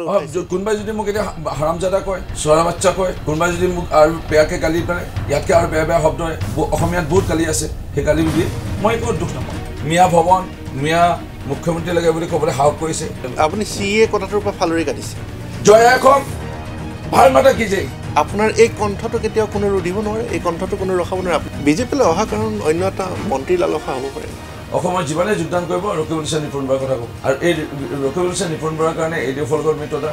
কোনোবাই যদি মোক এতিয়া হাৰামজাদা কয় চৰা বাচ্চা কয় কোনোবাই যদি মোক আৰু বেয়াকৈ গালি পাৰে ইয়াতকৈ আৰু বেয়া বেয়া শব্দৰে ব- অসমীয়াত বহুত গালি আছে সেই গালি বুলি মই একো দুখ নাপাওঁ। মিয়া ভৱন মিয়া মুখ্যমন্ত্ৰী লাগে বুলি ক'বলৈ সাহস কৰিছে। আপুনি চি এ কথাটোৰ পৰা ফালৰি কাটিছে। জয় এখন ভাল মাতা কি যে? আপোনাৰ এই কণ্ঠটো কেতিয়াও কোনো ৰুধিব নোৱাৰে এই কণ্ঠটো কোনো ৰখাব নোৱাৰে। বিজেপিলৈ অহা কাৰণ অন্য এটা মন্ত্ৰী লালসা হ'ব পাৰে। অসমত যিমানে যোগদান কৰিব ৰকিবুল ইছলাম নিপুণ বৰাৰ কথা ক'ব আৰু এই ৰকিবুল ইছলাম নিপুণ বৰাৰ কাৰণে এই ডি ফলকৰ মিত্ৰতা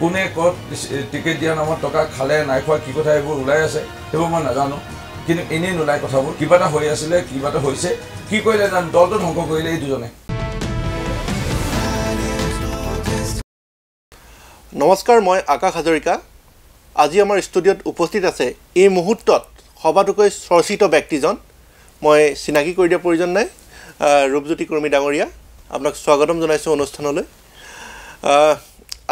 কোনে ক'ত টিকেট দিয়া নামত টকা খালে নাই খোৱা কি কথা এইবোৰ ওলাই আছে সেইবোৰ মই নাজানো। কিন্তু এনেই নোলায় কথাবোৰ কিবা এটা হৈ আছিলে কিবা এটা হৈছে কি কৰিলে জানো দলটো ধ্বংস কৰিলে এই দুজনে। নমস্কাৰ মই আকাশ হাজৰিকা। আজি আমাৰ ষ্টুডিঅ'ত উপস্থিত আছে এই মুহূৰ্তত সবাতোকৈ চৰ্চিত ব্যক্তিজন। মই চিনাকি কৰি দিয়াৰ প্ৰয়োজন নাই। ৰূপজ্যোতি কৰ্মী ডাঙৰীয়া আপোনাক স্বাগতম জনাইছোঁ অনুষ্ঠানলৈ।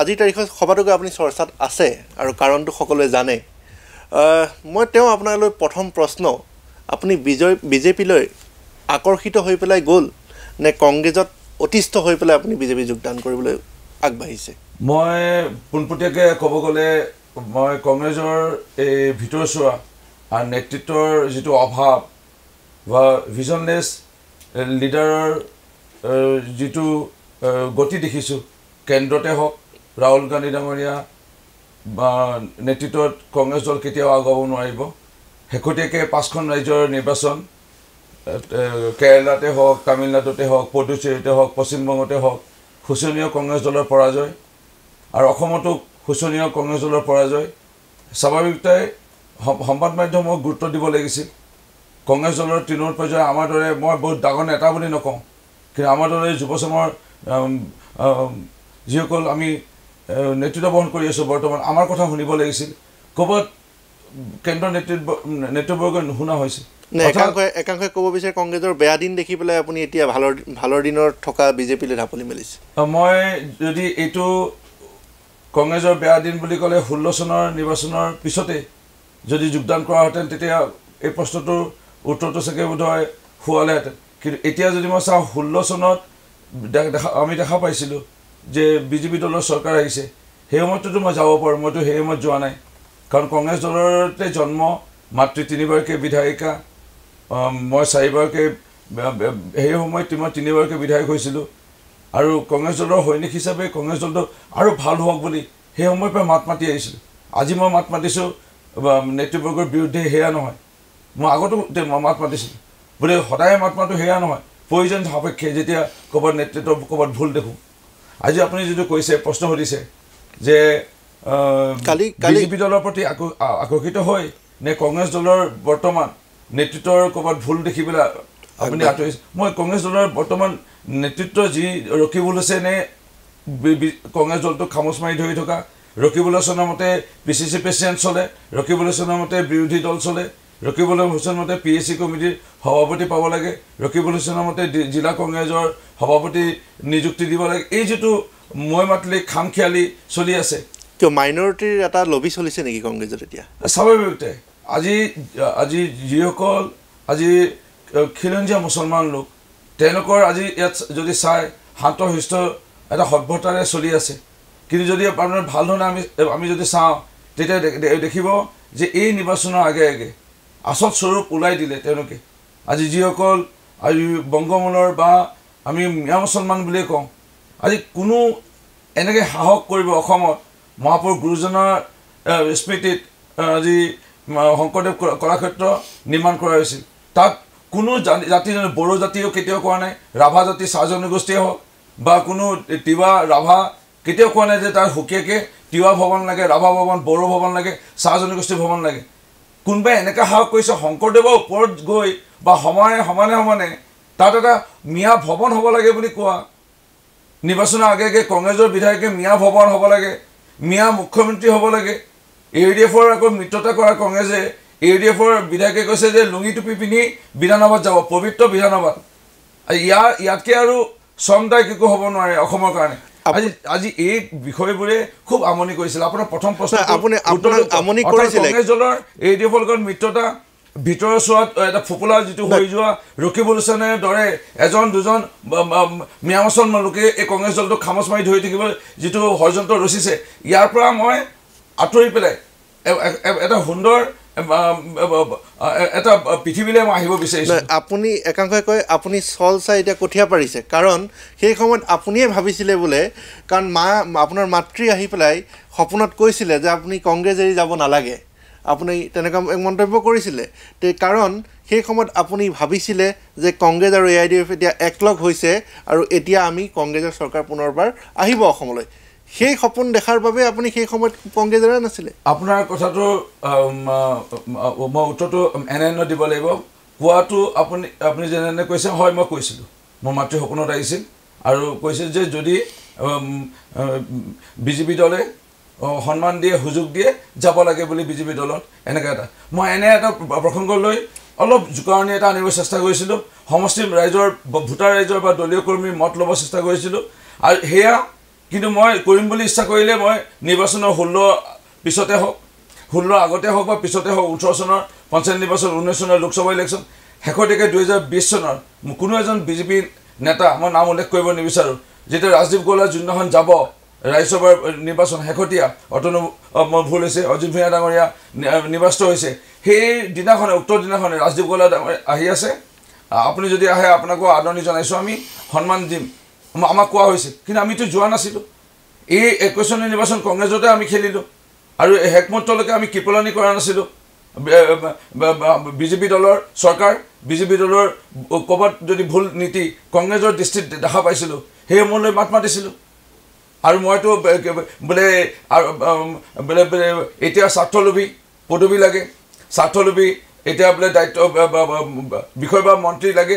আজিৰ তাৰিখত সবাতোকৈ আপুনি চৰ্চাত আছে আৰু কাৰণটো সকলোৱে জানে। মই তেওঁ আপোনালৈ প্ৰথম প্ৰশ্ন আপুনি বিজয় বিজেপিলৈ আকৰ্ষিত হৈ পেলাই গ'ল নে কংগ্ৰেছত অতিষ্ঠ হৈ পেলাই আপুনি বিজেপি যোগদান কৰিবলৈ আগবাঢ়িছে? মই পোনপটীয়াকৈ ক'ব গ'লে মই কংগ্ৰেছৰ এই ভিতৰচোৱা নেতৃত্বৰ যিটো অভাৱ বা ভিজনলেছ লিডাৰৰ যিটো গতি দেখিছোঁ কেন্দ্ৰতে হওক ৰাহুল গান্ধী ডাঙৰীয়া বা নেতৃত্বত কংগ্ৰেছ দল কেতিয়াও আগুৱাব নোৱাৰিব। শেহতীয়াকৈ পাঁচখন ৰাজ্যৰ নিৰ্বাচন কেৰেলাতে হওক তামিলনাডুতে হওক পুডুচেৰীতে হওক পশ্চিমবংগতে হওক শোচনীয় কংগ্ৰেছ দলৰ পৰাজয় আৰু অসমতো শোচনীয় কংগ্ৰেছ দলৰ পৰাজয়। স্বাভাৱিকতাই সংবাদ মাধ্যমক গুৰুত্ব দিব লাগিছিল। কংগ্ৰেছ দলৰ তৃণমূল পৰ্যায়ৰ আমাৰ দৰে মই বহুত ডাঙৰ নেতা বুলি নকওঁ কিন্তু আমাৰ দৰে যুৱচামৰ যিসকল আমি নেতৃত্ব বহন কৰি আছোঁ বৰ্তমান আমাৰ কথা শুনিব লাগিছিল। ক'ৰবাত কেন্দ্ৰৰ নেতৃত্ব নেতৃবৰ্গই নুশুনা হৈছে। একাংশই ক'ব বিচাৰে কংগ্ৰেছৰ বেয়া দিন দেখি পেলাই আপুনি এতিয়া ভালৰ ভালৰ দিনৰ থকা বিজেপিলৈ ঢাপলি মেলিছে। মই যদি এইটো কংগ্ৰেছৰ বেয়া দিন বুলি ক'লে ষোল্ল চনৰ নিৰ্বাচনৰ পিছতে যদি যোগদান কৰাহেঁতেন তেতিয়া এই প্ৰশ্নটোৰ উত্তৰটো চাগে বোধহয় হোৱালেহেঁতেন কিন্তু এতিয়া যদি মই চাওঁ ষোল্ল চনত দেখা আমি দেখা পাইছিলোঁ যে বিজেপি দলৰ চৰকাৰ আহিছে। সেই সময়ততো মই যাব পাৰোঁ মইতো সেই সময়ত যোৱা নাই। কাৰণ কংগ্ৰেছ দলতে জন্ম মাতৃ তিনিবাৰকৈ বিধায়িকা মই চাৰিবাৰকৈ সেই সময়ত মই তিনিবাৰকৈ বিধায়ক হৈছিলোঁ। আৰু কংগ্ৰেছ দলৰ সৈনিক হিচাপে কংগ্ৰেছ দলটো আৰু ভাল হওক বুলি সেই সময়ৰ পৰা মাত মাতি আহিছিলোঁ। আজি মই মাত মাতিছোঁ নেতৃবৰ্গৰ বিৰুদ্ধে সেয়া নহয়। মই আগতো মাত মাতিছিলোঁ। বোলে সদায় মাত মাতো সেয়া নহয় প্ৰয়োজন সাপেক্ষে যেতিয়া ক'ৰবাত নেতৃত্ব ক'ৰবাত ভুল দেখোঁ। আজি আপুনি যিটো কৈছে প্ৰশ্ন সুধিছে যে বিজেপি দলৰ প্ৰতি আকৰ্ষিত হৈ নে কংগ্ৰেছ দলৰ বৰ্তমান নেতৃত্বৰ ক'ৰবাত ভুল দেখি পেলাই আপুনি আঁতৰিছে? মই কংগ্ৰেছ দলৰ বৰ্তমান নেতৃত্ব যি ৰকিবুল হুছেইনে বি- বি- কংগ্ৰেছ দলটোক খামোচ মাৰি ধৰি থকা ৰকিবুল হুছেইনৰ মতে পি চি চি প্ৰেচিডেণ্ট চলে ৰকিবুল হুছেইনৰ মতে বিৰোধী দল চলে ৰকিবুল হুছেইনৰ মতে পি এইচ চি কমিটিৰ সভাপতি পাব লাগে। ৰকিবুল হুছেইনৰ মতে জিলা কংগ্ৰেছৰ সভাপতি নিযুক্তি দিব লাগে। এই যিটো মই মাতিলে খাম খেয়ালি চলি আছে। কিয় মাইনৰিটিৰ এটা লবি চলিছে নেকি কংগ্ৰেছত এতিয়া? স্বাভাৱিকতে। আজি আজি যিসকল আজি খিলঞ্জীয়া মুছলমান লোক তেওঁলোকৰ আজি ইয়াত যদি চাই শান্ত শিষ্ট এটা সভ্যতাৰে চলি আছে। কিন্তু যদি আপোনাৰ ভাল ধৰণে আমি আমি যদি চাওঁ তেতিয়া দেখিব যে এই নিৰ্বাচনৰ আগে আগে আচল স্বৰূপ ওলাই দিলে তেওঁলোকে। আজি যিসকল আজি বংগমূলৰ বা আমি মিয়া মুছলমান বুলিয়ে কওঁ আজি কোনো এনেকৈ সাহস কৰিব অসমত মহাপুৰুষ গুৰুজনাৰ স্মৃতিত আজি শংকৰদেৱ কলা- কলাক্ষেত্ৰ নিৰ্মাণ কৰা হৈছিল। তাত কোনো জাতি জাতি বড়ো জাতিও কেতিয়াও কোৱা নাই ৰাভা জাতি চাহ জনগোষ্ঠীয়ে হওক বা কোনো তিৱা ৰাভা কেতিয়াও কোৱা নাই যে তাৰ সুকীয়াকৈ তিৱা ভৱন লাগে ৰাভা ভৱন বড়ো ভৱন লাগে চাহ জনগোষ্ঠী ভৱন লাগে। কোনোবাই এনেকৈ সাহস কৰিছে শংকৰদেৱৰ ওপৰত গৈ বা সমানে সমানে সমানে তাত এটা মিয়া ভৱন হ'ব লাগে বুলি কোৱা। নিৰ্বাচনৰ আগে আগে কংগ্ৰেছৰ বিধায়কে মিয়া ভৱন হ'ব লাগে মিয়া মুখ্যমন্ত্ৰী হ'ব লাগে। এ ডি এফৰ আকৌ মিত্ৰতা কৰা কংগ্ৰেছে এ ডি এফৰ বিধায়কে কৈছে যে লুঙি টুপি পিন্ধি বিধানসভাত যাব পবিত্ৰ বিধানসভাত। ইয়াৰ ইয়াতকৈ আৰু চমদায়ক একো হ'ব নোৱাৰে অসমৰ কাৰণে। আজি আজি এই বিষয়বোৰে খুব আমনি কৰিছিল। আপোনাৰ প্ৰথম প্ৰশ্ন আপুনি- আপোনাক আমনি কৰিছিলে। কংগ্ৰেছ দলৰ এ ডি এফৰ লগত মিত্ৰতা ভিতৰৰ চোৱাত এটা ফোপোলা যিটো হৈ যোৱা ৰকিবুল হুছেইনৰ দৰে এজন দুজন ব- ব- মিয়া মুছলমান লোকে এই কংগ্ৰেছ দলটোক খামচ মাৰি ধৰি থাকিব যিটো ষড়যন্ত্ৰ ৰচিছে। ইয়াৰ পৰা মই আঁতৰি পেলাই এটা সুন্দৰ এটা পৃথিৱীলৈ মই আহিব বিচাৰিছোঁ। আপুনি একাংশই কয় আপুনি চল চাই এতিয়া কঠীয়া পাৰিছে। কাৰণ সেই সময়ত আপুনিয়ে ভাবিছিলে বোলে কাৰণ মা আপোনাৰ মাতৃ আহি পেলাই সপোনত কৈছিলে যে আপুনি কংগ্ৰেছ এৰি যাব নালাগে। আপুনি তেনেকুৱা এক মন্তব্য কৰিছিলে। তে কাৰণ সেই সময়ত আপুনি ভাবিছিলে যে কংগ্ৰেছ আৰু এ আই ডি এফ এতিয়া একলগ হৈছে আৰু এতিয়া আমি কংগ্ৰেছৰ চৰকাৰ পুনৰবাৰ আহিব অসমলৈ। সেই সপোন দেখাৰ বাবে আপুনি সেই সময়ত কংগ্ৰেছ এৰা নাছিলে। আপোনাৰ কথাটো মই উত্তৰটো এনে দিব লাগিব। কোৱাটো আপুনি আপুনি যেনে কৈছে হয় মই কৈছিলোঁ। মোৰ মাতৃ সপোনত আহিছিল আৰু কৈছিল যে যদি বিজেপি দলে সন্মান দিয়ে সুযোগ দিয়ে যাব লাগে বুলি বিজেপি দলত এনেকৈ এটা। মই এনে এটা প্ৰসংগ লৈ অলপ জোকাৰণি এটা আনিব চেষ্টা কৰিছিলোঁ। সমষ্টি ৰাইজৰ ভোটাৰ ৰাইজৰ বা দলীয় কৰ্মীৰ মত ল'ব চেষ্টা কৰিছিলোঁ। আৰু সেয়া কিন্তু মই কৰিম বুলি ইচ্ছা কৰিলে মই নিৰ্বাচনৰ ষোল্ল পিছতে হওক ষোল্ল আগতে হওক বা পিছতে হওক ওঠৰ চনৰ পঞ্চায়ত নিৰ্বাচন ঊনৈছ চনৰ লোকসভা ইলেকশ্যন শেষলৈকে দুহেজাৰ বিছ চনৰ কোনো এজন বিজেপি নেতা মই নাম উল্লেখ কৰিব নিবিচাৰোঁ যেতিয়া ৰাজদীপ গৌলা যোনদিনাখন যাব ৰাজ্যসভাৰ নিৰ্বাচন শেহতীয়া অতনু মোৰ ভুল হৈছে অজিত ভূঞা ডাঙৰীয়া নিৰ্বাচিত হৈছে সেই দিনাখনে উক্ত দিনাখনে ৰাজদীপ গৌলা ডাঙৰীয়া আহি আছে। আপুনি যদি আহে আপোনাকো আদৰণি জনাইছোঁ আমি সন্মান দিম। আমাক কোৱা হৈছে কিন্তু আমিতো যোৱা নাছিলোঁ। এই একৈছ চনৰ নিৰ্বাচন কংগ্ৰেছতে আমি খেলিলোঁ। আৰু শেষ মুহূৰ্তলৈকে আমি কৃপলনি কৰা নাছিলোঁ। বিজেপি দলৰ চৰকাৰ বিজেপি দলৰ ক'ৰবাত যদি ভুল নীতি কংগ্ৰেছৰ দৃষ্টিত দেখা পাইছিলোঁ সেই সময়লৈ মাত মাতিছিলোঁ। আৰু মইতো বোলে বোলে বোলে এতিয়া স্বাৰ্থলোভী পদবী লাগে। স্বাৰ্থলোভী এতিয়া বোলে দায়িত্ব বিষয় বা মন্ত্ৰী লাগে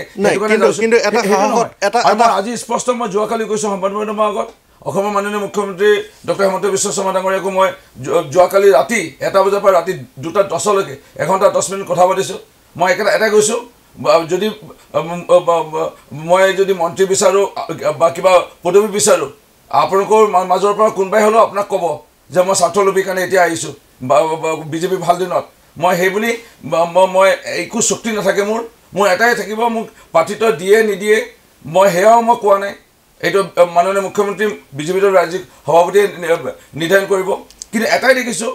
আজি স্পষ্ট মই যোৱাকালি কৈছোঁ সংবাদ মাধ্যমৰ আগত অসমৰ মাননীয় মুখ্যমন্ত্ৰী ডক্টৰ হেমন্ত বিশ্ব শৰ্মা ডাঙৰীয়াকো মই যোৱাকালি ৰাতি এটা বজাৰ পৰা ৰাতি দুটা দহলৈকে এঘণ্টা দহ মিনিট কথা পাতিছোঁ। মই একেটা এটাই কৈছোঁ যদি মই যদি মন্ত্ৰী বিচাৰোঁ বা কিবা পদবী বিচাৰোঁ আপোনালোকৰ মাজৰ পৰা কোনোবাই হ'লেও আপোনাক ক'ব যে মই স্বাৰ্থলোভীৰ কাৰণে এতিয়া আহিছোঁ। বা বিজেপি ভাল দিনত। মই সেই বুলি বা- মই- একো চুক্তি নাথাকে মোৰ। মোৰ এটাই থাকিব মোক প্ৰাৰ্থিত্ব দিয়ে নিদিয়ে মই সেয়াও মই কোৱা নাই। এইটো মাননীয় মুখ্যমন্ত্ৰী বিজেপি দলৰ ৰাজ্যিক সভাপতিয়ে নিৰ্ধাৰণ কৰিব। কিন্তু এটাই দেখিছোঁ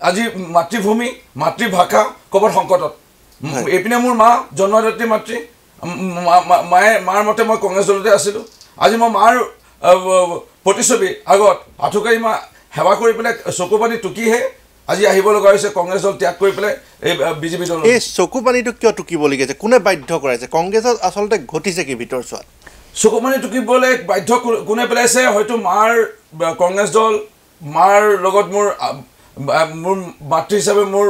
আজি মাতৃভূমি মাতৃভাষা ক'ৰবাত সংকটত। এইপিনে মোৰ মা জন্মদাত্ৰী মাতৃ মায়ে মাৰ মতে মই কংগ্ৰেছ দলতে আছিলোঁ। আজি মই মাৰ প্ৰতিচ্ছবি আগত আঁঠুকাৰী মা সেৱা কৰি পেলাই চকু পানী টুকিহে আজি আহিব লগা হৈছে কংগ্ৰেছ দল ত্যাগ কৰি পেলাই এই বিজেপি দল এই চকু পানীটো কিয় টুকিবলগীয়া হৈছে? কোনে বাধ্য কৰাইছে? কংগ্ৰেছত আচলতে ঘটিছে কি ভিতৰ চোৱাত চকুপানী টুকিবলৈ বাধ্য কোনে পেলাইছে? হয়তো মাৰ কংগ্ৰেছ দল মাৰ লগত মোৰ মোৰ মাতৃ হিচাপে মোৰ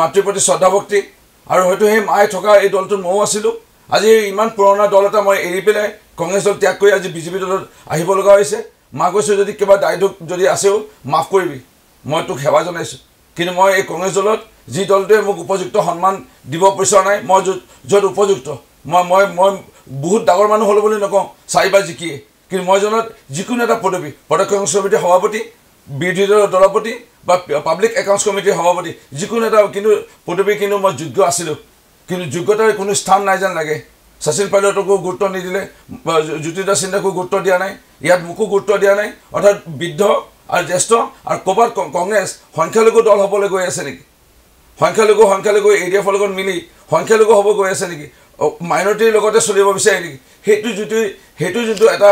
মাতৃৰ প্ৰতি শ্ৰদ্ধা ভক্তি আৰু হয়তো সেই মায়ে থকা এই দলটোত ময়ো আছিলোঁ। আজি ইমান পুৰণা দল এটা মই এৰি পেলাই কংগ্ৰেছ দল ত্যাগ কৰি আজি বিজেপি দলত আহিব লগা হৈছে। মা কৈছোঁ যদি কিবা দায় দোষ যদি আছেও মাফ কৰিবি। মই তোক সেৱা জনাইছোঁ। কিন্তু মই এই কংগ্ৰেছ দলত যি দলটোৱে মোক উপযুক্ত সন্মান দিব বিচৰা নাই মই য'ত য'ত উপযুক্ত। মই মই মই বহুত ডাঙৰ মানুহ হ'লো বুলি নকওঁ চাৰিবাৰ জিকিয়ে। কিন্তু মই জনাত যিকোনো এটা পদবী প্ৰদেশ কংগ্ৰেছ কমিটিৰ সভাপতি বিৰোধী দলৰ দলপতি বা পাব্লিক একাউণ্টছ কমিটিৰ সভাপতি যিকোনো এটা কিন্তু পদবী কিন্তু মই যোগ্য আছিলোঁ। কিন্তু যোগ্যতাৰ কোনো স্থান নাই যেন লাগে। শচীন পাইলটকো গুৰুত্ব নিদিলে জ্যোতিদাস সিন্ধাকো গুৰুত্ব দিয়া নাই ইয়াত মোকো গুৰুত্ব দিয়া নাই অৰ্থাৎ বৃদ্ধ আৰু জ্যেষ্ঠ আৰু ক'ৰবাত কংগ্ৰেছ সংখ্যালঘু দল হ'বলৈ গৈ আছে নেকি? সংখ্যালঘু সংখ্যালঘু এ ডি এফৰ লগত মিলি সংখ্যালঘু হ'ব গৈ আছে নেকি? মাইনৰিটিৰ লগতে চলিব বিচাৰে নেকি? সেইটো যিটো সেইটো যোনটো এটা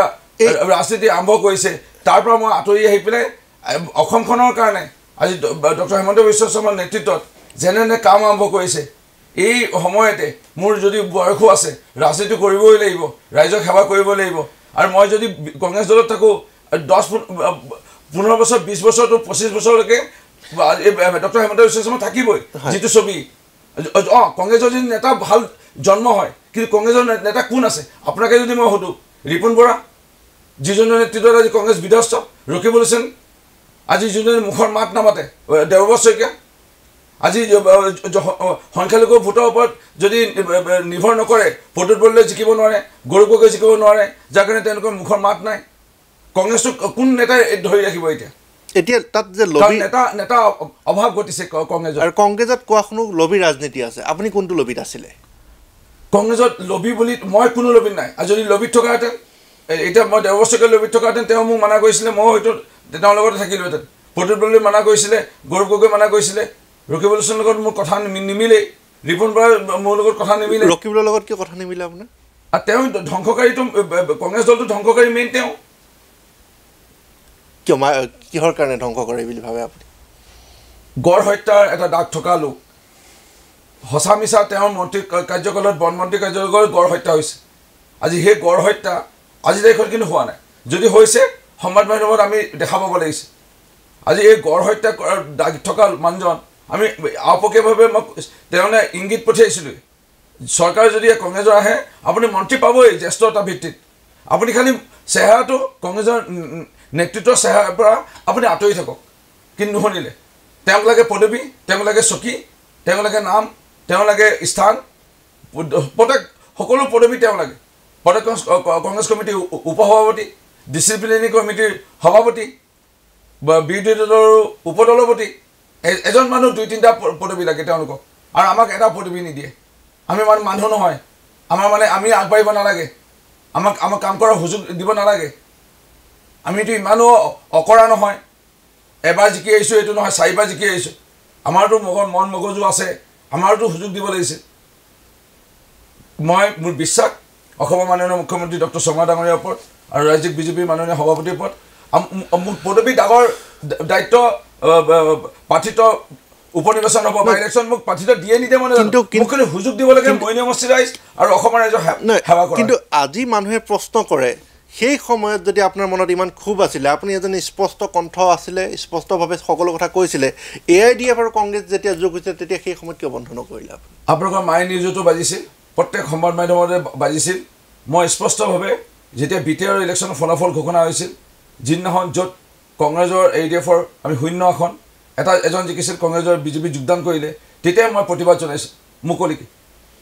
ৰাজনীতি আৰম্ভ কৰিছে তাৰ পৰা মই আঁতৰি আহি পেলাই অসমখনৰ কাৰণে আজি ডক্টৰ হেমন্ত বিশ্ব শৰ্মাৰ নেতৃত্বত যেনে যেনে কাম আৰম্ভ কৰিছে এই সময়তে মোৰ যদি বয়সো আছে ৰাজনীতি কৰিবই লাগিব ৰাইজক সেৱা কৰিব লাগিব আৰু মই যদি কংগ্ৰেছ দলত থাকোঁ দহ পোন্ধৰ বছৰ বিছ বছৰটো পঁচিছ বছৰলৈকে ডক্টৰ হেমন্ত বিশ্ব শৰ্মা থাকিবই যিটো ছবি। অঁ কংগ্ৰেছৰ যদি নেতা ভাল জন্ম হয় কিন্তু কংগ্ৰেছৰ নেতা কোন আছে? আপোনাকে যদি মই সুধোঁ ৰিপুণ বৰা যিজনৰ নেতৃত্বত আজি কংগ্ৰেছ বিধ্বস্ত ৰকিবুল হুছেইন আজি যোনে মুখৰ মাত নামাতে দেৱব্ৰত শইকীয়া আজি সংখ্যালঘু ভোটৰ ওপৰত যদি নিৰ্ভৰ নকৰে ভোটত বলিলে জিকিব নোৱাৰে গগৈ জিকিব নোৱাৰে যাৰ কাৰণে তেওঁলোকৰ মুখৰ মাত নাই কংগ্ৰেছটোক কোন নেতাই ধৰি ৰাখিব এতিয়া? এতিয়া তাত যে লবি নেতা নেতা অভাৱ ঘটিছে কংগ্ৰেছত আৰু কংগ্ৰেছত কোৱা শুনো লবি ৰাজনীতি আছে। আপুনি কোনটো লবিত আছিলে? কংগ্ৰেছত লবি বুলি মই কোনো লবিত নাই। আৰু যদি লবিত থকাহেঁতেন এতিয়া মই দেৱবস্তুকে লবিত থকাহেঁতেন তেওঁ মোক মানা কৰিছিলে মই হয়তো তেওঁৰ লগতে থাকিলোহেঁতেন প্ৰদীপ বৰদলৈ মানা কৰিছিলে গৌৰৱ গগৈ মানা কৰিছিলে ৰকিব লোচনৰ লগত মোৰ কথা নিমি- নিমিলেই। ৰিপুণ বৰাৰ মোৰ লগত কথা নিমিলে। ৰকিবুলৰ লগত কিয় কথা নিমিলে আপোনাৰ? আৰু তেওঁ ধ্বংসকাৰীটো কংগ্ৰেছ দলটো ধ্বংসকাৰী মেইন তেওঁ। কিয় মা কিহৰ কাৰণে ধ্বংস কৰে বুলি ভাবে আপুনি? গড় হত্যাৰ এটা দাগ থকা লোক। সঁচা মিছা তেওঁৰ মন্ত্ৰী কাৰ্যকালত বন মন্ত্ৰী কাৰ্যকালত গড় হত্যা হৈছে। আজি সেই গড় হত্যা আজি তাৰিখত কিন্তু হোৱা নাই। যদি হৈছে সংবাদ মাধ্যমত আমি দেখা পাব লাগিছে। আজি এই গড় হত্যা কৰাৰ দাগ থকা মানুহজন আমি আপকীয়ভাৱে মই তেওঁলৈ ইংগিত পঠিয়াইছিলোঁ চৰকাৰ যদি কংগ্ৰেছৰ আহে আপুনি মন্ত্ৰী পাবই জ্যেষ্ঠতা ভিত্তিত। আপুনি খালি চেহেৰাটো কংগ্ৰেছৰ নেতৃত্বৰ চেহেৰাৰ পৰা আপুনি আঁতৰি থাকক। কিন্তু নুশুনিলে। তেওঁক লাগে পদবী তেওঁক লাগে চকী তেওঁক লাগে নাম তেওঁ লাগে স্থান প্ৰত্যেক সকলো পদবী তেওঁ লাগে প্ৰদেশ কংগ্ৰেছ- কমিটিৰ উপ- উপসভাপতি ডিচিপ্লিনাৰী কমিটিৰ সভাপতি বা বিৰোধী দলৰ উপদলপতি এজন মানুহ দুই তিনিটা পদবী লাগে তেওঁলোকক। আৰু আমাক এটা পদবী নিদিয়ে। আমি মানে মানুহ নহয়। আমাৰ মানে আমি আগবাঢ়িব নালাগে। আমাক আমাক কাম কৰাৰ সুযোগ দিব নালাগে। আমিতো ইমানো অকৰা নহয়। এবাৰ জিকি আহিছোঁ এইটো নহয় চাৰিবাৰ জিকি আহিছোঁ। আমাৰতো মগ মন মগজু আছে আমাৰতো সুযোগ দিব লাগিছে মই মোৰ বিশ্বাস অসমৰ মাননীয় মুখ্যমন্ত্ৰী ডক্টৰ শৰ্মা ডাঙৰীয়াৰ ওপৰত আৰু ৰাজ্যিক বিজেপিৰ মাননীয় সভাপতিৰ ওপৰত। আম- ম- মোক পদবী ডাঙৰ দায়িত্ব আহ, ব- প্ৰাৰ্থিত উপ নিৰ্বাচন হ'ব বা ইলেকশ্যন মোক প্ৰাৰ্থিত দিয়ে নিদিয়ে মানে কিন্তু- সুযোগ দিব লাগে সমষ্টি ৰাইজ আৰু অসমৰ ৰাইজৰ সেৱা কৰা কিন্তু আজি মানুহে প্ৰশ্ন কৰে সেই সময়ত যদি আপোনাৰ মনত ইমান ক্ষোভ আছিলে আপুনি এজন স্পষ্ট কণ্ঠ আছিলে স্পষ্টভাৱে সকলো কথা কৈছিলে এ আই ডি এফ আৰু কংগ্ৰেছ যেতিয়া যোগ হৈছিলে তেতিয়া সেই সময়ত কিয় বন্ধ নকৰিলে আপুনি? আপোনালোকৰ মাই নিউজতো বাজিছিল প্ৰত্যেক সংবাদ মাধ্যমতে বাজিছিল। মই স্পষ্টভাৱে যেতিয়া বি টি আৰ ইলেকশ্যনৰ ফলাফল ঘোষণা হৈছিল যিদিনাখন য'ত কংগ্ৰেছৰ এ ডি এফৰ আমি শূন্য আসন এটা এজন জিকিছিল কংগ্ৰেছৰ বিজেপিত যোগদান কৰিলে তেতিয়াই মই প্ৰতিবাদ জনাইছোঁ মুকলিকে।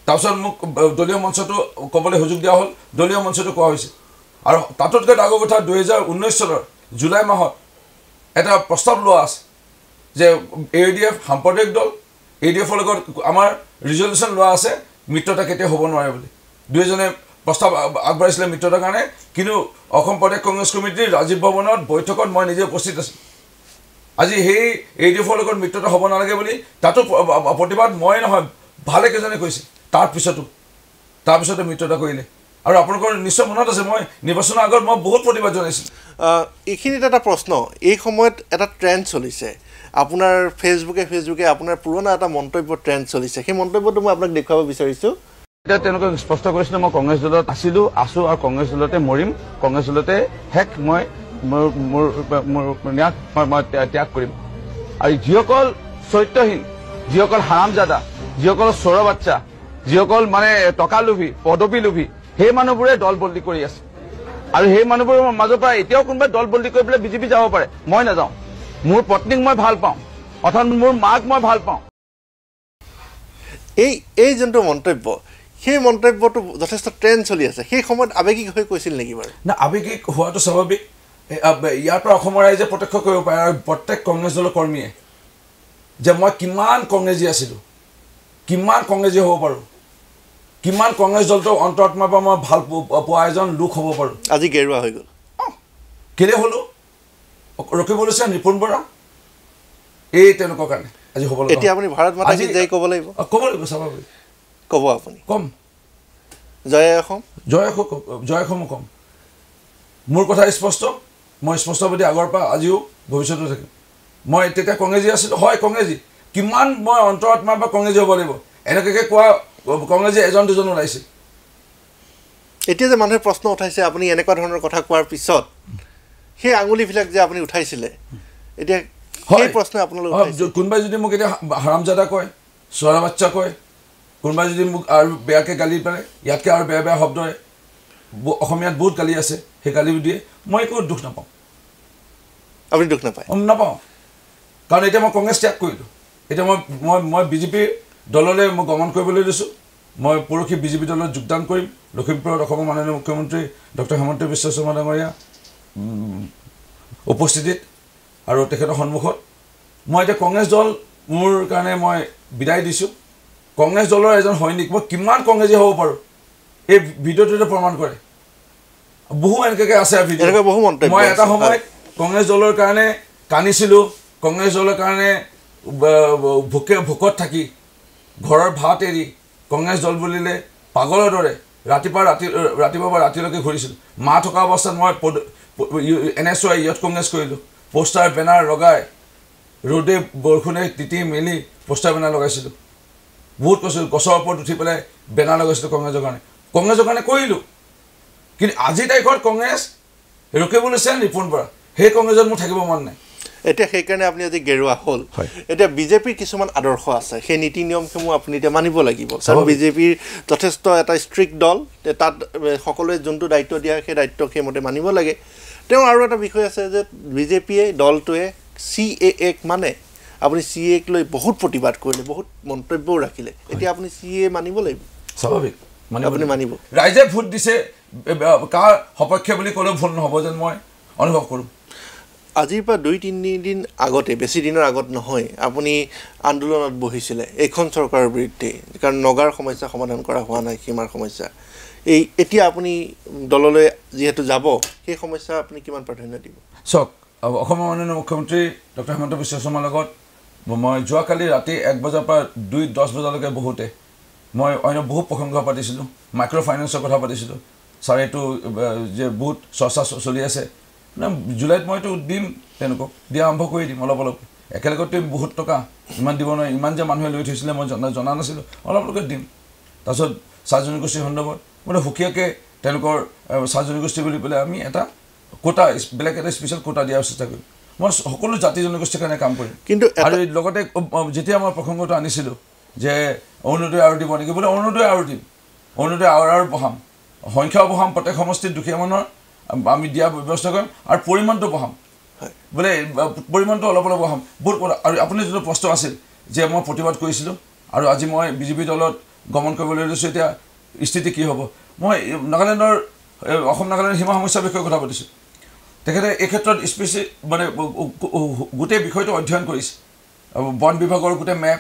তাৰপিছত মোক দলীয় মঞ্চটো ক'বলৈ সুযোগ দিয়া হ'ল দলীয় মঞ্চটো কোৱা হৈছে আৰু তাতোতকৈ ডাঙৰ কথা দুহেজাৰ ঊনৈছ চনৰ জুলাই মাহত এটা প্ৰস্তাৱ লোৱা আছে যে এ ডি এফ সাম্প্ৰদায়িক দল এ ডি এফৰ লগত আমাৰ ৰিজলিউশ্যন লোৱা আছে মিত্ৰতা কেতিয়াও হ'ব নোৱাৰে বুলি। দুয়োজনে প্ৰস্তাৱ আগ- আগবাঢ়িছিলে মিত্ৰতাৰ কাৰণে কিন্তু অসম প্ৰদেশ কংগ্ৰেছ কমিটিৰ ৰাজীৱ ভৱনত বৈঠকত মই নিজে উপস্থিত আছোঁ আজি সেই এ ডি এফৰ লগত মিত্ৰতা হ'ব নালাগে বুলি তাতো প্ৰতিবাদ মই নহয় ভালেকেইজনে কৈছে। তাৰপিছতো তাৰপিছতো মিত্ৰতা কৰিলে। আৰু আপোনালোকৰ নিশ্চয় মনত আছে মই নিৰ্বাচনৰ আগত মই বহুত প্ৰতিবাদ জনাইছিলোঁ। এইখিনিত এটা প্ৰশ্ন এই সময়ত এটা ট্ৰেণ্ড চলিছে। আপোনাৰ ফেচবুকে ফেচবুকে আপোনাৰ পুৰণা এটা মন্তব্য ট্ৰেণ্ড চলিছে। সেই মন্তব্যটো মই আপোনাক দেখুৱাব বিচাৰিছোঁ। এতিয়া তেওঁলোকে স্পষ্ট কৰিছিলোঁ মই কংগ্ৰেছ দলত আছিলোঁ আছোঁ আৰু কংগ্ৰেছ দলতে মৰিম। কংগ্ৰেছ দলতে শেষ মই মোৰ মোৰ মোৰ ন্যাস মই মই ত্যাগ ত্যাগ কৰিম। আৰু যিসকল চৰিত্ৰহীন যিসকল হাৰামজাদা যিসকল চোৰ বাচ্চা যিসকল মানে টকা লোভী পদবী লোভী সেই মানুহবোৰে দল বদলি কৰি আছে। আৰু সেই মানুহবোৰৰ মাজৰ পৰা এতিয়াও কোনোবাই দল বদলি কৰি পেলাই বিজেপি যাব পাৰে। মই নাযাওঁ। মোৰ পত্নীক মই ভাল পাওঁ। অৰ্থাৎ মোৰ মাক মই ভাল পাওঁ। এই এই যোনটো মন্তব্য সেই মন্তব্যটো যথেষ্ট ট্ৰেণ্ড চলি আছে। সেই সময়ত আৱেগিক হৈ কৈছিল নেকি বাৰু? না আৱেগিক হোৱাটো স্বাভাৱিক। ইয়াৰ পৰা অসমৰ ৰাইজে প্ৰত্যক্ষ কৰিব পাৰে আৰু প্ৰত্যেক কংগ্ৰেছ দলৰ কৰ্মীয়ে। যে মই কিমান কংগ্ৰেছী আছিলোঁ। কিমান কংগ্ৰেছী হ'ব পাৰোঁ। কিমান কংগ্ৰেছ দলটোৰ অন্তৰাত্মাৰ পৰা মই ভাল পোৱা এজন লোক হ'ব পাৰোঁ। আজি গেৰুৱা হৈ গ'ল। কেলে হ'লো? ৰখিব লৈছে নিপুণ বৰা? এই তেওঁলোকৰ কাৰণে আজি হ'ব লগা এতিয়া। আপুনি ভাৰত মাতা কি আজি- জয় ক'ব লাগিব। ক'ব লাগিব স্বাভাৱিক। ক'ব আপুনি। কম। জয় অসম জয় অসম জয় অসমো কম। মোৰ কথা স্পষ্ট। মই স্পষ্টবাদী আগৰ পৰা আজিও ভৱিষ্যতো থাকিম। মই তেতিয়া কংগ্ৰেছী আছিলোঁ। হয় কংগ্ৰেছী। কিমান মই অন্তৰাত্মাৰ পৰা কংগ্ৰেছী হ'ব লাগিব? এনেকুৱাকৈ কোৱা কংগ্ৰেছী এজন দুজন ওলাইছে। এতিয়া যে মানুহে প্ৰশ্ন উঠাইছে আপুনি এনেকুৱা ধৰণৰ কথা কোৱাৰ পিছত সেই আঙুলিবিলাক যে আপুনি উঠাইছিলে এতিয়া সেই প্ৰশ্ন আপোনালোকে কোনোবাই যদি মোক এতিয়া হাৰামজাদা কয় চৰা বাচ্চা কয় কোনোবাই যদি মোক আৰু বেয়াকৈ গালি পাৰে ইয়াতকৈ আৰু বেয়া বেয়া শব্দৰে অসমীয়াত বহুত গালি আছে সেই গালিও দিয়ে মই একো দুখ নাপাওঁ। আপুনি দুখ নাপায়? নাপাওঁ। কাৰণ এতিয়া মই কংগ্ৰেছ ত্যাগ কৰিলোঁ। এতিয়া মই মই মই বিজেপিৰ দললৈ মই গমন কৰিবলৈ লৈছোঁ মই পৰহি বিজেপি দলত যোগদান কৰিম। লখিমপুৰত অসমৰ মাননীয় মুখ্যমন্ত্ৰী ডক্টৰ হেমন্ত বিশ্ব শৰ্মা ডাঙৰীয়া উপস্থিতিত আৰু তেখেতৰ সন্মুখত। মই এতিয়া কংগ্ৰেছ দল মোৰ কাৰণে মই বিদায় দিছোঁ। কংগ্ৰেছ দলৰ এজন সৈনিক মই কিমান কংগ্ৰেছী হ'ব পাৰোঁ? এই ভিডিঅ'টোতে প্ৰমাণ কৰে। বহু এনেকুৱাকৈ আছে ভিডিঅ' মই এটা সময়ত। কংগ্ৰেছ দলৰ কাৰণে কান্দিছিলোঁ। কংগ্ৰেছ দলৰ কাৰণে ভোকে ভোকত থাকি। ঘৰৰ ভাত এৰি কংগ্ৰেছ দল বুলিলে পাগলৰ দৰে ৰাতিপুৱা ৰাতি ৰাতিপুৱা পৰা ৰাতিলৈকে ঘূৰিছিলোঁ। মা থকা অৱস্থাত মই N S Y youth Congress কৰিলোঁ। পোষ্টাৰ বেনাৰ লগাই ৰ'দে বৰষুণে তিতি মেলি পোষ্টাৰ বেনাৰ লগাইছিলোঁ। বহুত কৈছিলোঁ গছৰ ওপৰত উঠি পেলাই বেনাৰ লগাইছিলোঁ কংগ্ৰেছৰ কাৰণে। কংগ্ৰেছৰ কাৰণে কৰিলোঁ। কিন্তু আজিৰ তাৰিখত কংগ্ৰেছ ৰখিবলৈ চাই নিপুণ বৰা। সেই কংগ্ৰেছত মোৰ থাকিব মন নাই। এতিয়া সেইকাৰণে আপুনি আজি গেৰুৱা হ'ল। এতিয়া বিজেপিৰ কিছুমান আদৰ্শ আছে। সেই নীতি নিয়মসমূহ আপুনি এতিয়া মানিব লাগিব। কাৰণ। বিজেপিৰ যথেষ্ট এটা ষ্ট্ৰিক্ট দল তাত সকলোৱে যোনটো দায়িত্ব দিয়া সেই দায়িত্ব সেইমতে মানিব লাগে। তেওঁ আৰু এটা বিষয় আছে যে বিজেপিয়ে দলটোৱে চি এ এক মানে আপুনি চি এক লৈ বহুত প্ৰতিবাদ কৰিলে বহুত মন্তব্যও ৰাখিলে। এতিয়া আপুনি চি এ মানিব লাগিব। স্বাভাৱিক। মানিব আপুনি। মানিব। ৰাইজে ভোট দিছে কাৰ সপক্ষে বুলি ক'লেও ভুল নহ'ব যেন মই অনুভৱ কৰোঁ। আজিৰ পৰা দুই তিনিদিন আগতে বেছি দিনৰ আগত নহয় আপুনি আন্দোলনত বহিছিলে এইখন চৰকাৰৰ বিৰুদ্ধে কাৰণ নগাৰ সমস্যা সমাধান কৰা হোৱা নাই সীমাৰ সমস্যা। এই এতিয়া আপুনি দললৈ যিহেতু যাব সেই সমস্যা আপুনি কিমান প্ৰাধান্য দিব? চাওক অসমৰ মাননীয় মুখ্যমন্ত্ৰী ডক্টৰ হিমন্ত বিশ্ব শৰ্মাৰ লগত মই যোৱাকালি ৰাতি এক বজাৰ পৰা দুই দহ বজালৈকে বহুতে মই অন্য বহুত প্ৰসংগ পাতিছিলোঁ মাইক্ৰ' ফাইনেন্সৰ কথা পাতিছিলোঁ ছাৰ এইটো যে বহুত চৰ্চা চলি আছে জুলাইত মইতো দিম তেওঁলোকক। দিয়া আৰম্ভ কৰি দিম অলপ অলপ। একেলগতে বহুত টকা। ইমান দিব নোৱাৰি ইমান যে মানুহে লৈ থৈছিলে মই জনা জনা নাছিলোঁ। অলপ অলপকৈ দিম। তাৰপিছত চাহ জনগোষ্ঠীৰ সন্দৰ্ভত মই সুকীয়াকৈ তেওঁলোকৰ চাহ জনগোষ্ঠী বুলি পেলাই আমি এটা কোটা বেলেগ এটা স্পেচিয়েল কোটা দিয়াৰ চেষ্টা কৰিম। মই সকলো জাতি জনগোষ্ঠীৰ কাৰণে কাম কৰিম। কিন্তু আৰু লগতে যেতিয়া মই প্ৰসংগটো আনিছিলোঁ যে অৰুণোদয় আৰু দিব নেকি বোলে অৰুণোদয় আৰু দিম। অৰুণোদয় আৰু আৰু বঢ়াম সংখ্যাও বঢ়াম প্ৰত্যেক সমষ্টিত দুখীয়া মানুহৰ আমি দিয়া ব্যৱস্থা কৰিম আৰু পৰিমাণটো বঢ়াম। বোলে পৰিমাণটো অলপ অলপ বঢ়াম। বহুত আৰু আপুনি যিটো প্ৰশ্ন আছিল যে মই প্ৰতিবাদ কৰিছিলোঁ আৰু আজি মই বিজেপি দলত গমন কৰিবলৈ লৈছোঁ এতিয়া স্থিতি কি হ'ব? মই নাগালেণ্ডৰ অসম নাগালেণ্ড সীমা সমস্যাৰ বিষয়ে কথা পাতিছোঁ। তেখেতে এই ক্ষেত্ৰত স্পেচিয়েল মানে গোটেই বিষয়টো অধ্যয়ন কৰিছে। বন বিভাগৰ গোটেই মেপ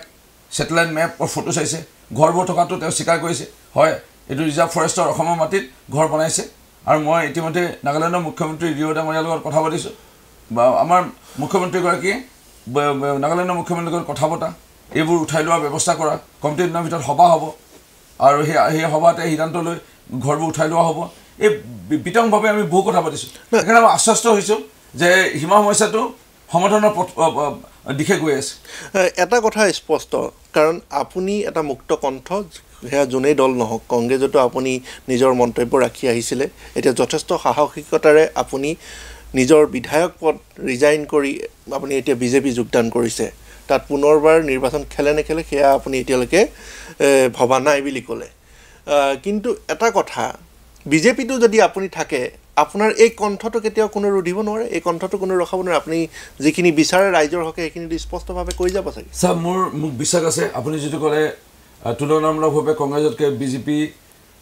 ছেটেলাইট মেপৰ ফটো চাইছে। ঘৰবোৰ থকাটো তেওঁ স্বীকাৰ কৰিছে। হয় এইটো ৰিজাৰ্ভ ফৰেষ্টৰ অসমৰ মাটিত ঘৰ বনাইছে। আৰু মই ইতিমধ্যে নাগালেণ্ডৰ মুখ্যমন্ত্ৰী ৰিঅ' ডাঙৰীয়াৰ লগত কথা পাতিছোঁ। বা আমাৰ মুখ্যমন্ত্ৰীগৰাকীয়ে নাগালেণ্ডৰ মুখ্যমন্ত্ৰীৰ লগত কথা পতা। এইবোৰ উঠাই লোৱাৰ ব্যৱস্থা কৰা। কমটি দিনৰ ভিতৰত সভা হ'ব। আৰু সেই সেই সভাতে সিদ্ধান্ত লৈ ঘৰবোৰ উঠাই লোৱা হ'ব। এই বিতংভাৱে আমি বহু কথা পাতিছোঁ। সেইকাৰণে মই আশ্বস্ত হৈছোঁ যে সীমা সমস্যাটো সমাধানৰ পথ দিশে গৈ আছে। এটা কথা স্পষ্ট। কাৰণ আপুনি এটা মুক্ত কণ্ঠ সেয়া যোনেই দল নহওক কংগ্ৰেছতো আপুনি নিজৰ মন্তব্য ৰাখি আহিছিলে। এতিয়া যথেষ্ট সাহসিকতাৰে আপুনি নিজৰ বিধায়ক পদ ৰিজাইন কৰি আপুনি এতিয়া বিজেপি যোগদান কৰিছে। তাত পুনৰবাৰ নিৰ্বাচন খেলে নেখেলে সেয়া আপুনি এতিয়ালৈকে ভবা নাই বুলি ক'লে। কিন্তু এটা কথা বিজেপিটো যদি আপুনি থাকে আপোনাৰ এই কণ্ঠটো কেতিয়াও কোনো ৰুধিব নোৱাৰে। এই কণ্ঠটো কোনো ৰখাব নোৱাৰে। আপুনি যিখিনি বিচাৰে ৰাইজৰ হকে সেইখিনি স্পষ্টভাৱে কৈ যাব চাগে। ছাৰ মোৰ মোক বিশ্বাস আছে আপুনি যিটো ক'লে তুলনামূলকভাৱে কংগ্ৰেছতকৈ বিজেপি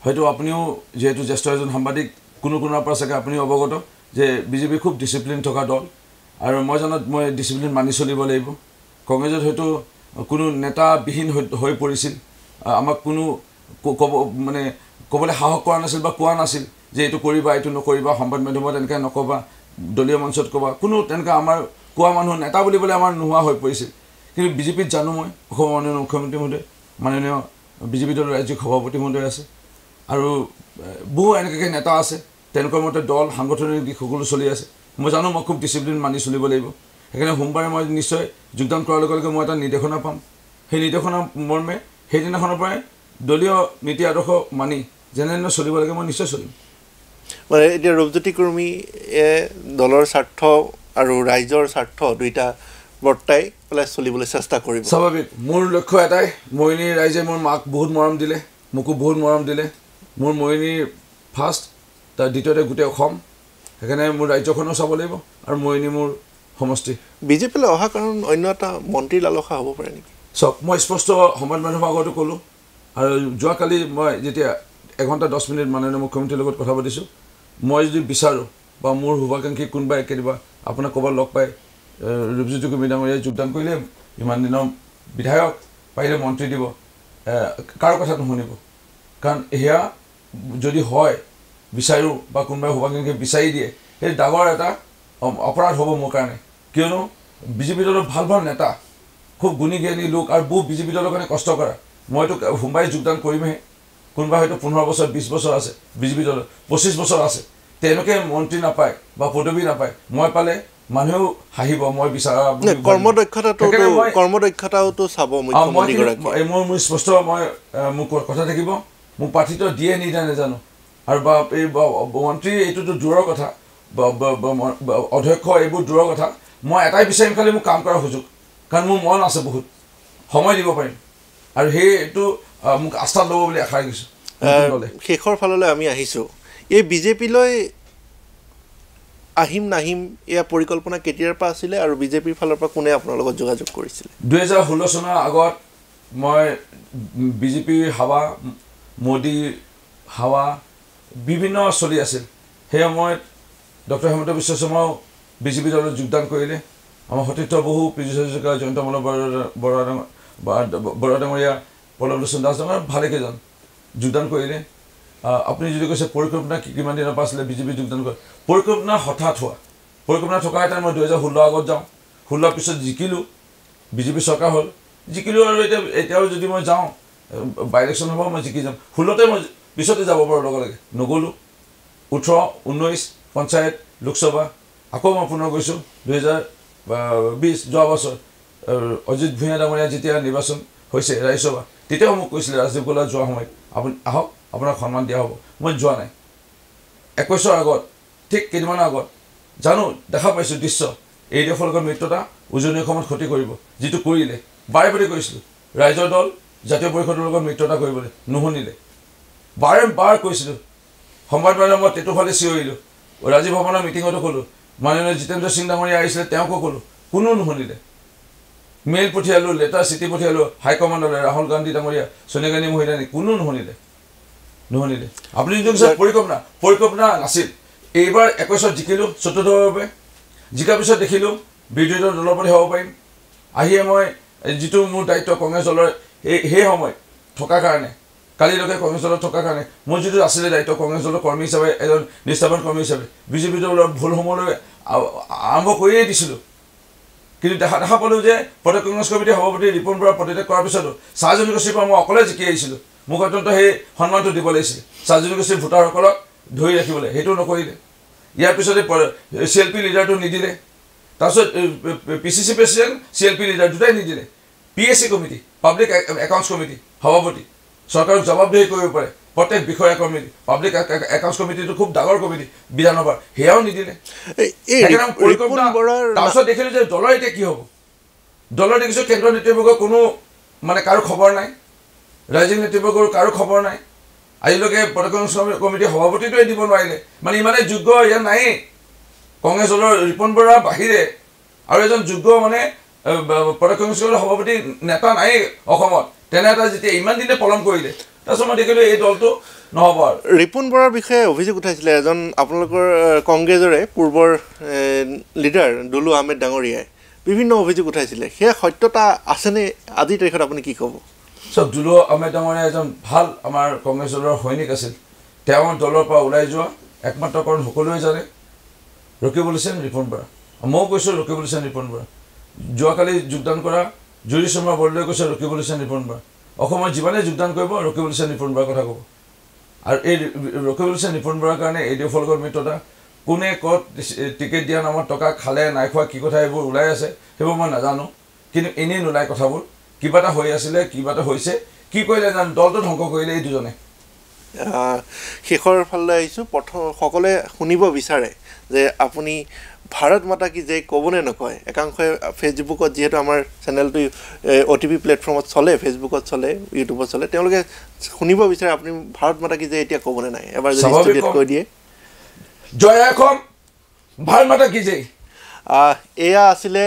হয়তো আপুনিও যিহেতু জ্যেষ্ঠ এজন সাংবাদিক কোনো কোনোৰ পৰা চাগে আপুনিও অৱগত যে বিজেপি খুব ডিচিপ্লিন থকা দল। আৰু মই জনাত মই ডিচিপ্লিন মানি চলিব লাগিব। কংগ্ৰেছত হয়তো কোনো নেতাবিহীন হৈ- পৰিছিল। আমাক কোনো ক'ব মানে ক'বলৈ সাহস কৰা নাছিল বা কোৱা নাছিল যে এইটো কৰিবা এইটো নকৰিবা সংবাদ মাধ্যমত এনেকৈ নক'বা দলীয় মঞ্চত ক'বা। কোনো তেনেকুৱা আমাৰ কোৱা মানুহ নেতা বুলিবলৈ আমাৰ নোহোৱা হৈ পৰিছিল। কিন্তু বিজেপিত জানো মই অসমৰ মাননীয় মুখ্যমন্ত্ৰী মহোদয়। মাননীয় বিজেপি দলৰ ৰাজ্যিক সভাপতি মহোদয় আছে। আৰু বহু এনেকুৱাকৈ নেতা আছে। তেওঁলোকৰ মতে দল সাংগঠনিক দিশ সকলো চলি আছে। মই জানো মই খুব ডিচিপ্লিন মানি চলিব লাগিব। সেইকাৰণে সোমবাৰে মই নিশ্চয় যোগদান কৰাৰ লগে লগে মই এটা নিৰ্দেশনা পাম। সেই নিৰ্দেশনা মৰ্মে সেইদিনাখনৰ পৰাই দলীয় নীতি আদৰ্শ মানি যেনেধৰণে চলিব লাগে মই নিশ্চয় চলিম। মানে এতিয়া ৰূপজ্যোতি কৰ্মীয়ে দলৰ স্বাৰ্থ আৰু ৰাইজৰ স্বাৰ্থ দুইটা বৰ্তাই পেলাই চলিবলৈ চেষ্টা কৰিব। স্বাভাৱিক। মোৰ লক্ষ্য এটাই মৰিনী ৰাইজে মোৰ মাক বহুত মৰম দিলে মোকো বহুত মৰম দিলে। মোৰ মৰিনীৰ ফাৰ্ষ্ট তাৰ দ্বিতীয়তে গোটেই অসম। সেইকাৰণে মোৰ ৰাজ্যখনো চাব লাগিব আৰু মৰিনী মোৰ সমষ্টি। বিজেপিলৈ অহা কাৰণ অন্য এটা মন্ত্ৰীৰ লালসা হ'ব পাৰে নেকি? চাওক মই স্পষ্ট সংবাদ মাধ্যমৰ আগতো ক'লোঁ আৰু যোৱাকালি মই যেতিয়া এঘণ্টা দহ মিনিট মাননীয় মুখ্যমন্ত্ৰীৰ লগত কথা পাতিছোঁ মই যদি বিচাৰোঁ বা মোৰ শুভাকাংক্ষী কোনোবাই কেতিয়াবা আপোনাক ক'ৰবাত লগ পাই ৰূপজ্যোতি কৰ্মী ডাঙৰীয়াই যোগদান কৰিলে ইমান দিনৰ বিধায়ক পাৰিলে মন্ত্ৰী দিব কাৰো কথা নুশুনিব কাৰণ সেয়া যদি হয় বিচাৰোঁ বা কোনোবাই শুভাকাংক্ষীয়ে বিচাৰি দিয়ে সেই ডাঙৰ এটা অপৰাধ হ'ব মোৰ কাৰণে কিয়নো বিজেপি দলৰ ভাল ভাল নেতা খুব গুণী জ্ঞানী লোক আৰু বহু বিজেপি দলৰ কাৰণে কষ্ট কৰা মইতো সোমবাৰে যোগদান কৰিমহে কোনোবা হয়তো পোন্ধৰ বছৰ বিছ বছৰ আছে বিজেপি দলত পঁচিছ বছৰ আছে তেওঁলোকে মন্ত্ৰী নাপায় বা পদবী নাপায় মই পালে মানুহেও হাঁহিব মই বিচৰা। কৰ্মদক্ষতাটো কৰ্মদক্ষতাওতো চাব মোৰ মোৰ স্পষ্ট মই এ, মোৰ ক- কথা থাকিব। মোক প্ৰাৰ্থিত্ব দিয়ে নিদিয়ে নাজানো। আৰু বা এই মন্ত্ৰী এইটোতো দূৰৰ কথা। অধ্যক্ষ এইবোৰ দূৰৰ কথা। মই এটাই বিচাৰিম খালি মোক কাম কৰাৰ সুযোগ। কাৰণ মোৰ মন আছে বহুত। সময় দিব পাৰিম। আৰু সেইটো মোক আস্থাত ল'ব বুলি আশা ৰাখিছোঁ। শেষৰ ফাললৈ আমি আহিছোঁ। এই বিজেপিলৈ আহিম নাহিম এয়া পৰিকল্পনা কেতিয়াৰ পৰা আছিলে আৰু বিজেপিৰ ফালৰ পৰা কোনে আপোনাৰ লগত যোগাযোগ কৰিছিলে দুহেজাৰ ষোল্ল চনৰ আগত মই বিজেপিৰ হাৱা মোদীৰ হাৱা বিভিন্ন চলি আছিল সেই সময়ত ডক্টৰ হেমন্ত বিশ্ব শৰ্মাও বিজেপি দলত যোগদান কৰিলে আমাৰ সতীৰ্থ বহু পীযুষ হাজৰিকা জয়ন্ত মল্ল বৰা বৰা ডাঙৰীয়া পল্লৱ লোচন দাস ডাঙৰ ভালেকেইজন যোগদান কৰিলে আপুনি যদি কৈছে পৰিকল্পনা কি- কিমান দিনৰ পৰা আছিলে বিজেপি যোগদান কৰে পৰিকল্পনা হঠাৎ হোৱা। পৰিকল্পনা থকা হেঁতেন মই দুহেজাৰ ষোল্ল আগত যাওঁ। ষোল্লৰ পিছত জিকিলোঁ। বিজেপি চৰকাৰ হ'ল। জিকিলোঁ আৰু এতিয়া এতিয়াও যদি মই যাওঁ বাই ইলেকশ্যন হ'ব মই জিকি যাম। ষোল্লতে মই পিছতে যাব পাৰোঁ লগে লগে নগ'লোঁ। ওঠৰ ঊনৈছ পঞ্চায়ত লোকসভা। আকৌ মই পুনৰ গৈছোঁ। দুহেজাৰ বিছ যোৱা বছৰ। অজিত ভূঞা ডাঙৰীয়া যেতিয়া নিৰ্বাচন হৈছে ৰাজ্যসভা তেতিয়াও মোক কৈছিলে ৰাজদীপ গোলা যোৱা সময়ত আপুনি আহক। আপোনাক সন্মান দিয়া হ'ব। মই যোৱা নাই। একৈছৰ আগত ঠিক কেইদিনমানৰ আগত জানো দেখা পাইছোঁ দৃশ্য। এই লগত মিত্ৰতা উজনি অসমত ক্ষতি কৰিব যিটো কৰিলে বাৰে বাৰে কৈছিলোঁ ৰাইজৰ দল জাতীয় পৰিষদৰ লগত মিত্ৰতা কৰিবলৈ নুশুনিলে। বাৰে বাৰ কৈছিলোঁ। সংবাদ মাধ্যমত তেটোফালে চিঞৰিলোঁ। ৰাজীৱ ভৱনৰ মিটিঙতো ক'লোঁ। মাননীয় জিতেন্দ্ৰ সিং ডাঙৰীয়া আহিছিলে তেওঁকো ক'লোঁ। কোনো নুশুনিলে। মেইল পঠিয়ালোঁ লেটাৰ চিঠি পঠিয়ালোঁ হাইকমাণ্ডলৈ ৰাহুল গান্ধী ডাঙৰীয়া সোনিয়া গান্ধী মহিলানী কোনো নুশুনিলে। নুশুনিলে। আপুনি কৈছে পৰিকল্পনা পৰিকল্পনা নাছিল। এইবাৰ একৈছত জিকিলোঁ চতুৰ্থবাৰৰ বাবে। জিকাৰ পিছত দেখিলোঁ বিৰোধী দল দলপতি হ'ব পাৰিম। আহিয়ে মই যিটো মোৰ দায়িত্ব কংগ্ৰেছ দলৰ সেই সেই সময় থকাৰ কাৰণে কালিলৈকে কংগ্ৰেছ দলত থকাৰ কাৰণে মোৰ যিটো আছিলে দায়িত্ব কংগ্ৰেছ দলৰ কৰ্মী হিচাপে এজন নিষ্ঠাৱান কৰ্মী হিচাপে বিজেপি দলৰ ভুল সময়লৈ আ- আৰম্ভ কৰিয়েই দিছিলোঁ। কিন্তু দেখা দেখা পালোঁ যে প্ৰদেশ কংগ্ৰেছ কমিটিৰ সভাপতি ৰিপুণ বৰা পদত্যাগ কৰাৰ পিছতো চাহ জনগোষ্ঠীৰ পৰা মই অকলে জিকি আহিছিলোঁ। মোক অত্যন্ত সেই সন্মানটো দিব লাগিছিল। চাহ জনগোষ্ঠীৰ ভোটাৰসকলক ধৰি ৰাখিবলৈ সেইটো নকৰিলে। ইয়াৰ পিছতে চি এল পি লিডাৰটো নিদিলে। তাৰপিছত P C C president C L P leader দুটাই নিদিলে। P S C committee public accounts committee সভাপতি। চৰকাৰক জবাবদিহি কৰিব পাৰে। প্ৰত্যেক বিষয়া কমিটি পাব্লিক একাউণ্টছ কমিটিটো খুব ডাঙৰ কমিটি বিধানসভাৰ। সেয়াও নিদিলে। তাৰপিছত দেখিলোঁ যে দলৰ এতিয়া কি হ'ব? দলৰ দেখিছোঁ কেন্দ্ৰীয় নেতৃবৰ্গৰ কোনো মানে কাৰো খবৰ নাই। ৰাজ্যিক নেতৃবৰ্গৰ কাৰো খবৰ নাই। আজিলৈকে কমি- কমিটিৰ সভাপতিটোৱে দিব নোৱাৰিলে। মানে ইমানেই যোগ্য ইয়াত নায়েই। কংগ্ৰেছ দলৰ ৰিপন বৰাৰ বাহিৰে আৰু এজন যোগ্য মানে আহ, ব- প্ৰদেশ কংগ্ৰেছ দলৰ সভাপতি নেতা নায়েই অসমত। তেনে এটা যেতিয়া ইমান দিনে পলম কৰিলে তাৰপিছত মই দেখিলোঁ এই দলটো নহ'ব আৰু। ৰিপুণ বৰাৰ বিষয়ে অভিযোগ উঠাইছিলে এজন আপোনালোকৰ কংগ্ৰেছৰে পূৰ্বৰ লিডাৰ দুলু আহমেদ ডাঙৰীয়াই। বিভিন্ন অভিযোগ উঠাইছিলে। সেয়া সত্যতা আছেনে? আজিৰ তাৰিখত আপুনি কি ক'ব? চব দুলু আহমেদ ডাঙৰীয়া এজন ভাল আমাৰ কংগ্ৰেছ দলৰ সৈনিক আছিল। তেওঁ দলৰ পৰা ওলাই যোৱা একমাত্ৰ কাৰণ সকলোৱে জানে। ৰকিবুল হুছেইন ৰিপন বৰা। ময়ো কৈছোঁ ৰকিবুল হুছেইন ৰিপন বৰা। যোৱাকালি যোগদান কৰা জুৰি শৰ্মা বৰদলৈ কৈছে ৰকিবুল হুছেইন ৰিপন বৰা। অসমত যিমানে যোগদান কৰিব ৰকিবুল হুছেইন ৰিপন বৰাৰ কথা ক'ব। আৰু এই ৰকিবুল হুছেইন ৰিপন বৰাৰ কাৰণে এই দেশৰ লগত মিত্ৰতা কোনে ক'ত টিকেট দিয়া নামত টকা খালে নাই খোৱা কি কথা এইবোৰ ওলাই আছে সেইবোৰ মই নাজানো। কিন্তু এনেই নোলায় কথাবোৰ। কিবা এটা হৈ আছিলে কিবা এটা হৈছে কি কৰিলে জানো? দলটো ধ্বংস কৰিলে এই দুজনে। শেষৰ ফাললৈ আহিছোঁ। প্ৰথম সকলোৱে শুনিব বিচাৰে যে আপুনি ভাৰত মাতা কি যে ক'বনে নকয়? একাংশই ফেচবুকত যিহেতু আমাৰ চেনেলটো অ' টি পি প্লেটফৰ্মত চলে ফেচবুকত চলে ইউটিউবত চলে তেওঁলোকে শুনিব বিচাৰে আপুনি ভাৰত মাতা কি যে এতিয়া ক'বনে নাই? এবাৰ যদি। কৈ দিয়ে। ভাল মাতা কি যে এয়া আছিলে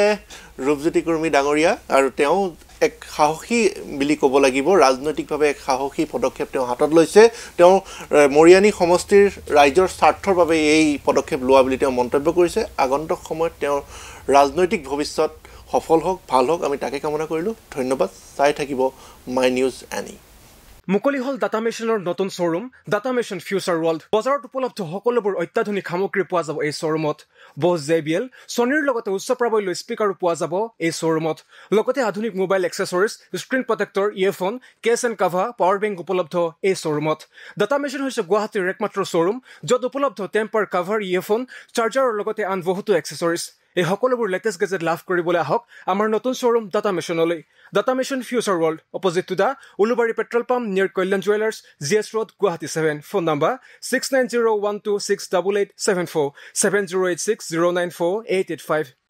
ৰূপজ্যোতি কুৰ্মী ডাঙৰীয়া আৰু তেওঁ এক সাহসী বুলি ক'ব লাগিব ৰাজনৈতিকভাৱে এক সাহসী পদক্ষেপ তেওঁ হাতত লৈছে। তেওঁ মৰিয়ানী সমষ্টিৰ ৰাইজৰ স্বাৰ্থৰ বাবে এই পদক্ষেপ লোৱা বুলি তেওঁ মন্তব্য কৰিছে। আগন্তুক সময়ত তেওঁৰ ৰাজনৈতিক ভৱিষ্যত সফল হওক ভাল হওক আমি তাকে কামনা কৰিলোঁ। ধন্যবাদ। চাই থাকিব মাই নিউজ এনি। মুকলি হ'ল ডাটা মেচিনৰ নতুন showroom data machine future world বজাৰত উপলব্ধ সকলোবোৰ অত্যাধুনিক সামগ্ৰী পোৱা যাব এই শ্বৰুমত বছ জে বি এল ছনীৰ লগতে উচ্চ প্ৰাবল্য স্পীকাৰো পোৱা যাব এই শ্বৰুমত লগতে আধুনিক mobile accessories screen protector earphone case and cover power bank উপলব্ধ এই শ্বৰুমত ডাটা মেচিন হৈছে গুৱাহাটীৰ একমাত্ৰ শ্বৰুম য'ত উপলব্ধ টেম্পাৰ কাভাৰ ইয়েৰফোন চাৰ্জাৰৰ লগতে আন বহুতো এক্সেচৰিজ এই সকলোবোৰ লেটেষ্ট গেজেট লাভ কৰিবলৈ আহক। আমাৰ নতুন showroom data মেচিনলৈ data machine future world opposite to the Ulubari petrol pump near Kalyan jewellers G S road Guwahati seven phone number six nine zero' one two six double eight seven four seven zero' eight six zero' nine four eight eight five